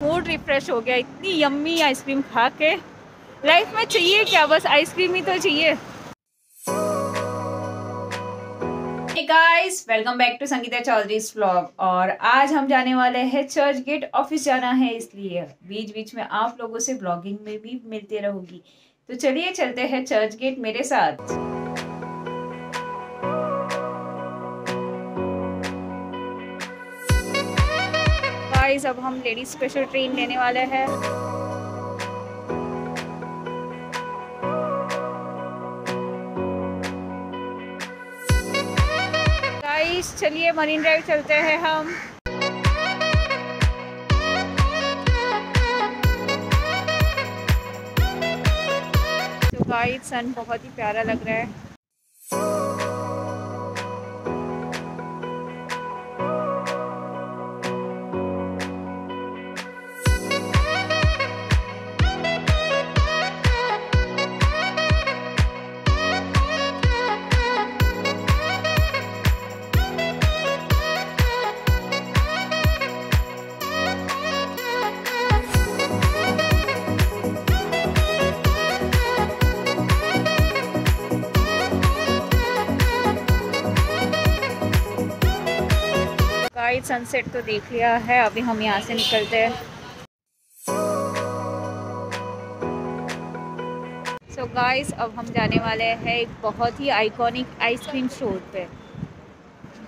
Mood refresh हो गया, इतनी यम्मी आइसक्रीम खा के। लाइफ में चाहिए क्या? बस आइसक्रीम ही तो चाहिए। Guys welcome back to Sangeeta Chaudhary vlog और आज हम जाने वाले हैं चर्च गेट ऑफ़िस जाना है, इसलिए बीच बीच में आप लोगों से ब्लॉगिंग में भी मिलते रहोगी। तो चलिए चलते हैं चर्च गेट मेरे साथ। गाइस अब हम लेडीज़ स्पेशल ट्रेन लेने वाले हैं। गाइस चलिए मरीन ड्राइव चलते हैं हम। तो गाइस सन बहुत ही प्यारा लग रहा है। गाइड सनसेट तो देख लिया है, अभी हम यहाँ से निकलते हैं। सो so गाइस अब हम जाने वाले हैं एक बहुत ही आइकॉनिक आइसक्रीम स्टोर पे।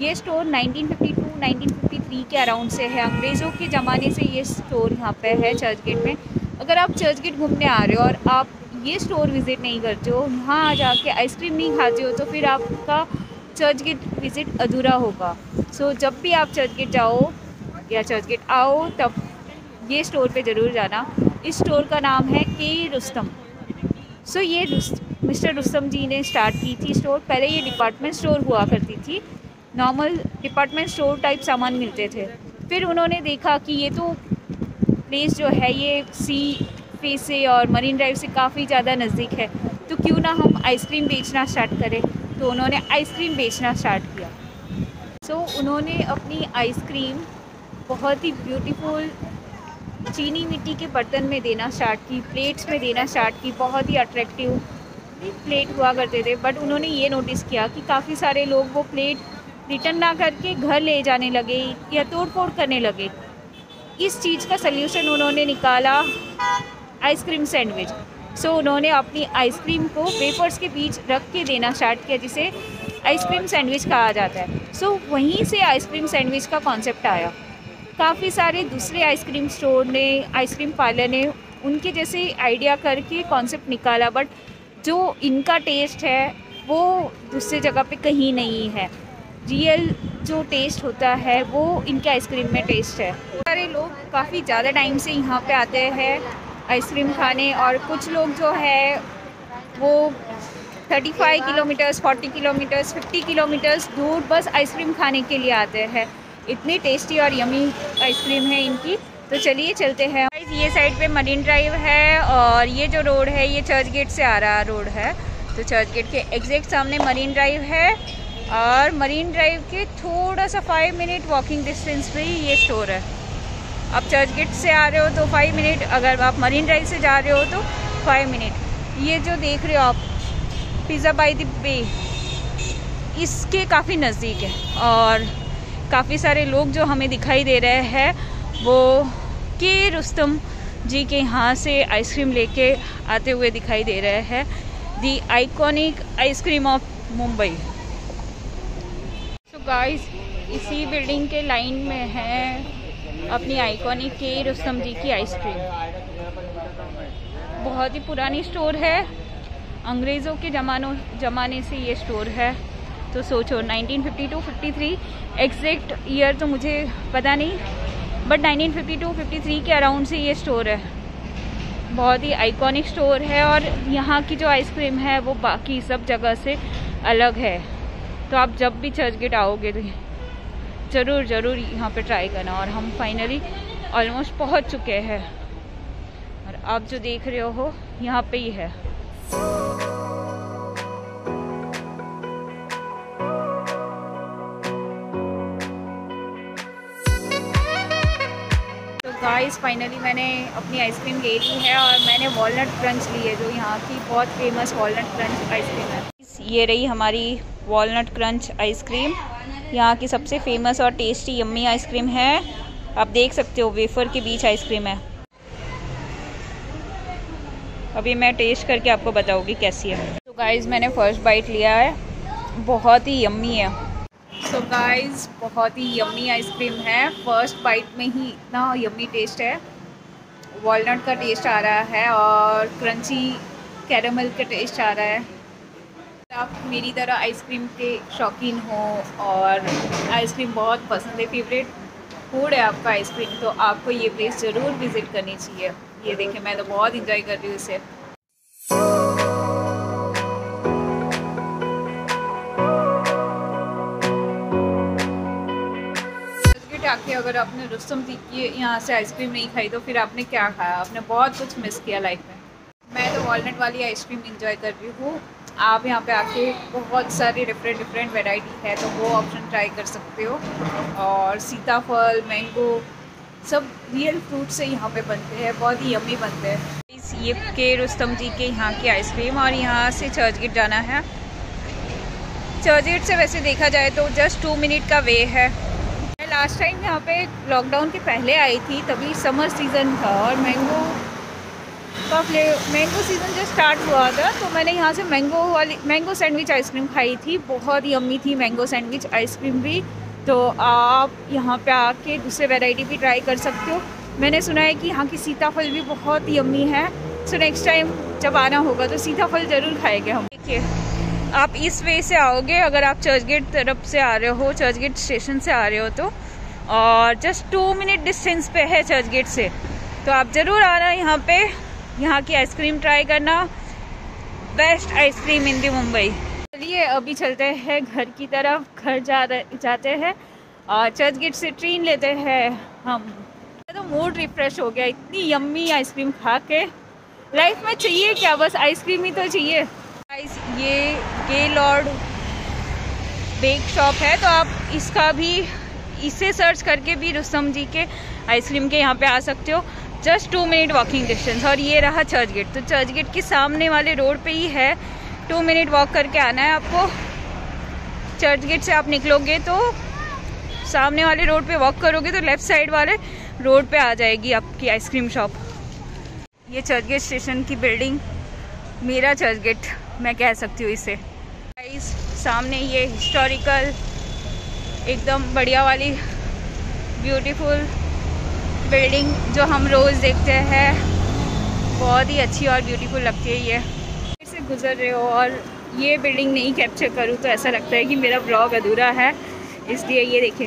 ये स्टोर 1952 1953 के अराउंड से है। अंग्रेज़ों के ज़माने से ये स्टोर यहाँ पे है चर्च गेट में। अगर आप चर्च गेट घूमने आ रहे हो और आप ये स्टोर विज़िट नहीं करते हो, यहाँ आ जाके आइसक्रीम नहीं खाते हो तो फिर आपका चर्च गेट विज़िट अधूरा होगा। सो so, जब भी आप चर्च गेट जाओ या चर्च गेट आओ तब ये स्टोर पे ज़रूर जाना। इस स्टोर का नाम है के रुस्तम। सो so, ये रुस्त मिस्टर रुस्तम जी ने स्टार्ट की थी स्टोर। पहले ये डिपार्टमेंट स्टोर हुआ करती थी। नॉर्मल डिपार्टमेंट स्टोर टाइप सामान मिलते थे। फिर उन्होंने देखा कि ये तो प्लेस जो है ये सी फेस से और मरीन ड्राइव से काफ़ी ज़्यादा नज़दीक है। तो क्यों ना हम आइसक्रीम बेचना स्टार्ट करें। तो उन्होंने आइसक्रीम बेचना स्टार्ट किया। सो so, उन्होंने अपनी आइसक्रीम बहुत ही ब्यूटीफुल चीनी मिट्टी के बर्तन में देना स्टार्ट की प्लेट्स में देना स्टार्ट की बहुत ही अट्रैक्टिव प्लेट हुआ करते थे। बट उन्होंने ये नोटिस किया कि काफ़ी सारे लोग वो प्लेट रिटर्न ना करके घर ले जाने लगे या तोड़ फोड़ करने लगे। इस चीज़ का सल्यूशन उन्होंने निकाला आइसक्रीम सैंडविच सो उन्होंने अपनी आइसक्रीम को वेपर्स के बीच रख के देना स्टार्ट किया जिसे आइसक्रीम सैंडविच कहा जाता है। सो so, वहीं से आइसक्रीम सैंडविच का कॉन्सेप्ट आया। काफ़ी सारे दूसरे आइसक्रीम स्टोर ने आइसक्रीम पार्लर ने उनके जैसे आइडिया करके कॉन्सेप्ट निकाला बट जो इनका टेस्ट है वो दूसरे जगह पे कहीं नहीं है। रियल जो टेस्ट होता है वो इनके आइसक्रीम में टेस्ट है। सारे लोग काफ़ी ज़्यादा टाइम से यहाँ पे आते हैं। आइसक्रीम खाने और कुछ लोग जो है वो 35 किलोमीटर्स 40 किलोमीटर्स 50 किलोमीटर्स दूर बस आइसक्रीम खाने के लिए आते हैं। इतनी टेस्टी और यमी आइसक्रीम है इनकी। तो चलिए चलते हैं। ये साइड पे मरीन ड्राइव है और ये जो रोड है, ये चर्च गेट से आ रहा रोड है। तो चर्च गेट के एग्जैक्ट सामने मरीन ड्राइव है और मरीन ड्राइव के थोड़ा सा फाइव मिनट वॉकिंग डिस्टेंस पे ही ये स्टोर है। आप चर्च गेट से आ रहे हो तो फाइव मिनट अगर आप मरीन ड्राइव से जा रहे हो तो फाइव मिनट ये जो देख रहे हो आप पिज़्ज़ा बाई द इसके काफ़ी नज़दीक है और काफ़ी सारे लोग जो हमें दिखाई दे रहे हैं, वो के रुस्तम जी के यहाँ से आइसक्रीम लेके आते हुए दिखाई दे रहे हैं the iconic ice cream of Mumbai तो गाइस इसी बिल्डिंग के लाइन में है। अपनी आइकॉनिक के रुस्तम जी की आइसक्रीम बहुत ही पुरानी स्टोर है। अंग्रेज़ों के ज़मानों, ज़माने से ये स्टोर है। तो सोचो 1952-53 एग्जैक्ट ईयर तो मुझे पता नहीं बट 1952-53 के अराउंड से ये स्टोर है। बहुत ही आइकॉनिक स्टोर है और यहाँ की जो आइसक्रीम है, वो बाकी सब जगह से अलग है। तो आप जब भी चर्च गेट आओगे तो ज़रूर ज़रूर यहाँ पे ट्राई करना। और हम फाइनली ऑलमोस्ट पहुँच चुके हैं। और आप जो देख रहे हो, यहाँ पे ही है। गाइस फाइनली मैंने अपनी आइसक्रीम ले ली है और मैंने वॉलनट क्रंच ली है, जो यहाँ की बहुत फ़ेमस वॉलनट क्रंच आइसक्रीम है। ये रही हमारी वॉलनट क्रंच आइसक्रीम यहाँ की सबसे फ़ेमस और टेस्टी यम्मी आइसक्रीम है। आप देख सकते हो वेफर के बीच आइसक्रीम है। अभी मैं टेस्ट करके आपको बताऊँगी कैसी है। तो गाइज़ मैंने फ़र्स्ट बाइट लिया है। बहुत ही यम्मी है। सो so गाइज़ बहुत ही यम्मी आइसक्रीम है। फ़र्स्ट बाइट में ही इतना यम्मी टेस्ट है। वॉलनट का टेस्ट आ रहा है और क्रंची कैरमल का टेस्ट आ रहा है। आप मेरी तरह आइसक्रीम के शौकीन हो और आइसक्रीम बहुत पसंद है फेवरेट फ़ूड है आपका आइसक्रीम तो आपको ये प्लेस ज़रूर विज़िट करनी चाहिए। ये देखें मैं तो बहुत इंजॉय कर रही हूँ इसे। आके अगर आपने रुस्तम की यहाँ से आइसक्रीम नहीं खाई तो फिर आपने क्या खाया? आपने बहुत कुछ मिस किया लाइफ में। मैं तो वॉलनट वाली आइसक्रीम इंजॉय कर रही हूँ। आप यहाँ पे आके बहुत सारी डिफरेंट डिफरेंट वेराइटी है तो वो ऑप्शन ट्राई कर सकते हो। और सीताफल मैंगो सब रियल फ्रूट से यहाँ पे बनते हैं, बहुत ही यमी बनते हैं। ये के रुस्तम जी के यहाँ की आइसक्रीम और यहाँ से चर्च गेट जाना है। चर्च गेट से वैसे देखा जाए तो जस्ट टू मिनट का वे है। मैं लास्ट टाइम यहाँ पे लॉकडाउन के पहले आई थी, तभी समर सीज़न था और मैंगो का फ्ले मैंगो सीज़न जब स्टार्ट हुआ था तो मैंने यहाँ से मैंगो वाली मैंगो सैंडविच आइसक्रीम खाई थी। बहुत ही अम्मी थी मैंगो सैंडविच आइसक्रीम भी। तो आप यहाँ पे आके दूसरे वैरायटी भी ट्राई कर सकते हो। मैंने सुना है कि यहाँ की सीताफल भी बहुत ही अम्मी है। सो नेक्स्ट टाइम जब आना होगा तो सीताफल ज़रूर खाएँगे हम। देखिए, आप इस वे से आओगे, अगर आप चर्च गेट तरफ़ से आ रहे हो चर्च गेट स्टेशन से आ रहे हो तो। और जस्ट टू मिनट डिस्टेंस पे है चर्च गेट से। तो आप ज़रूर आना यहाँ पे। यहाँ की आइसक्रीम ट्राई करना। Best ice cream in the Mumbai. चलिए, अभी चलते हैं घर की तरफ़। घर जा रहे, जाते हैं और चर्च गेट से ट्रेन लेते हैं हम। तो मूड रिफ्रेश हो गया, इतनी यम्मी आइसक्रीम खा के। लाइफ में चाहिए क्या? बस आइसक्रीम ही तो चाहिए। आइस ये गे लॉर्ड बेक शॉप है तो आप इसका भी, इसे सर्च करके भी रुस्तम जी के आइसक्रीम के यहाँ पे आ सकते हो। Just two minute walking distance और ये रहा चर्च गेट तो चर्च गेट के सामने वाले रोड पे ही है. टू मिनट वॉक करके आना है आपको. चर्च गेट से आप निकलोगे तो सामने वाले रोड पे वॉक करोगे तो लेफ़्ट साइड वाले रोड पे आ जाएगी आपकी आइसक्रीम शॉप ये चर्च गेट स्टेशन की बिल्डिंग मेरा चर्च गेट मैं कह सकती हूँ इसे. सामने ये हिस्टोरिकल एकदम बढ़िया वाली ब्यूटीफुल बिल्डिंग जो हम रोज़ देखते हैं, बहुत ही अच्छी और ब्यूटीफुल लगती है ये। से गुज़र रहे हो और ये बिल्डिंग नहीं कैप्चर करूँ तो ऐसा लगता है कि मेरा ब्लॉग अधूरा है, इसलिए ये देखें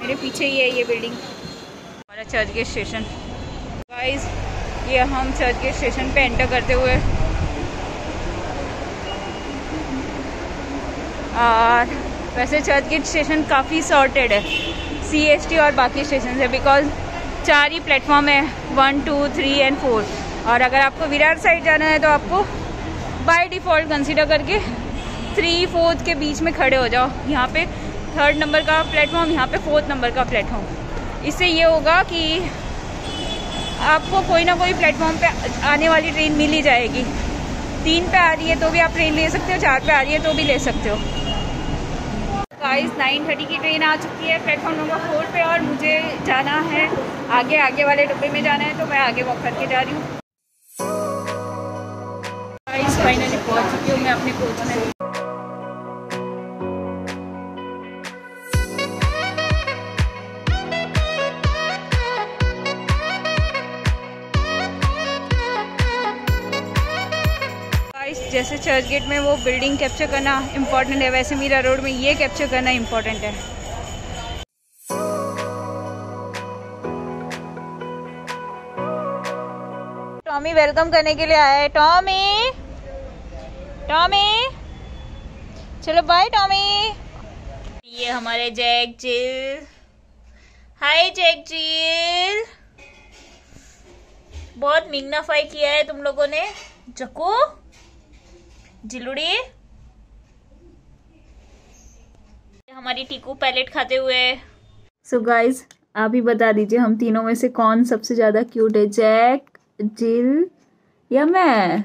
मेरे पीछे ही है ये बिल्डिंग हमारा चर्च गेट स्टेशन गाइस ये हम चर्च गेट स्टेशन पे एंटर करते हुए। और वैसे चर्च गेट स्टेशन काफ़ी सॉर्टेड है। सी एस टी और बाकी स्टेशन है बिकॉज़ चार ही प्लेटफॉर्म है one two three and four और अगर आपको विरार साइड जाना है तो आपको बाय डिफ़ॉल्ट कंसीडर करके थ्री फोर्थ के बीच में खड़े हो जाओ। यहाँ पे थर्ड नंबर का प्लेटफॉर्म यहाँ पे फोर्थ नंबर का प्लेटफॉर्म इससे ये होगा कि आपको कोई ना कोई प्लेटफॉर्म पे आने वाली ट्रेन मिल ही जाएगी। तीन पे आ रही है तो भी आप ट्रेन ले सकते हो, चार पे आ रही है तो भी ले सकते हो। गाइस नाइन थर्टी की ट्रेन आ चुकी है प्लेटफॉर्म नंबर फोर पे और मुझे जाना है। आगे आगे वाले डब्बे में जाना है तो मैं आगे वॉक करके जा रही हूँ। फाइनली पहुँच चुकी हूँ, मैं अपने कोच में जैसे चर्च गेट में वो बिल्डिंग कैप्चर करना इम्पोर्टेंट है, वैसे मीरा रोड में ये कैप्चर करना इम्पोर्टेंट है। टॉमी वेलकम करने के लिए आया है। टॉमी टॉमी चलो बाय टॉमी ये हमारे जैक जिल। हाय जैक जिल। बहुत मिग्नाफाई किया है तुम लोगों ने। जको? जिलुड़ी हमारी टीकू पैलेट खाते हुए। सो so गाइज़ आप ही बता दीजिए हम तीनों में से कौन सबसे ज़्यादा क्यूट है? जैक जिल या मैं?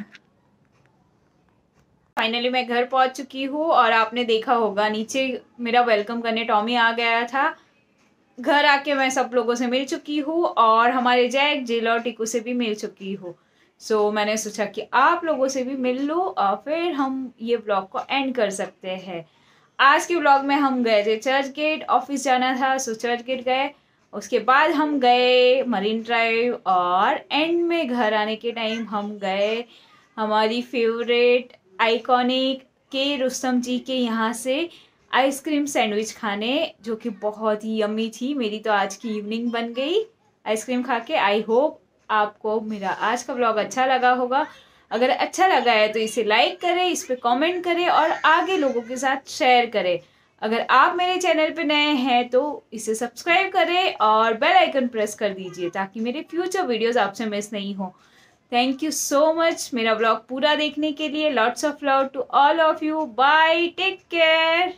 फाइनली मैं घर पहुँच चुकी हूँ और आपने देखा होगा नीचे मेरा वेलकम करने टॉमी आ गया था। घर आके मैं सब लोगों से मिल चुकी हूँ और हमारे जैक जिल और टिकू से भी मिल चुकी हूँ। सो so, मैंने सोचा कि आप लोगों से भी मिल लो और फिर हम ये ब्लॉग को एंड कर सकते हैं। आज के ब्लॉग में हम गए थे चर्च गेट ऑफ़िस जाना था सो चर्च गेट गए। उसके बाद हम गए मरीन ड्राइव और एंड में घर आने के टाइम हम गए हमारी फेवरेट आइकॉनिक के रुस्तम जी के यहाँ से आइसक्रीम सैंडविच खाने जो कि बहुत ही यम्मी थी। मेरी तो आज की इवनिंग बन गई। आइसक्रीम खा के आई होप आपको मेरा आज का ब्लॉग अच्छा लगा होगा। अगर अच्छा लगा है तो इसे लाइक करें, इस पर कॉमेंट करें और आगे लोगों के साथ शेयर करें। अगर आप मेरे चैनल पर नए हैं तो इसे सब्सक्राइब करें और बेल आइकन प्रेस कर दीजिए ताकि मेरे फ्यूचर वीडियोस आपसे मिस नहीं हो। थैंक यू सो मच मेरा ब्लॉग पूरा देखने के लिए lots of love to all of you bye take care